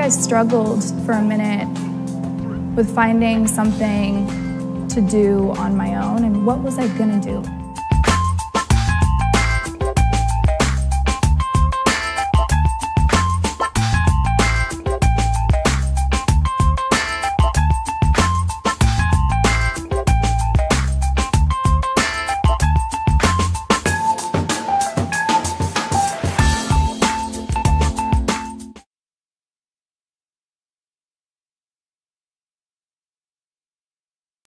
I struggled for a minute with finding something to do on my own and what was I gonna do?